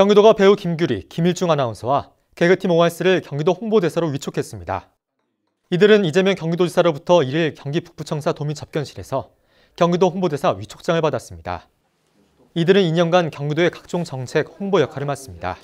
경기도가 배우 김규리, 김일중 아나운서와 개그팀 OS를 경기도 홍보대사로 위촉했습니다. 이들은 이재명 경기도지사로부터 1일 경기 북부청사 도민 접견실에서 경기도 홍보대사 위촉장을 받았습니다. 이들은 2년간 경기도의 각종 정책 홍보 역할을 맡습니다.